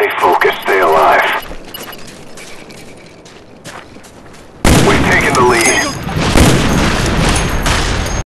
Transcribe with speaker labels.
Speaker 1: Stay focused, stay alive.